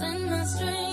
in the street.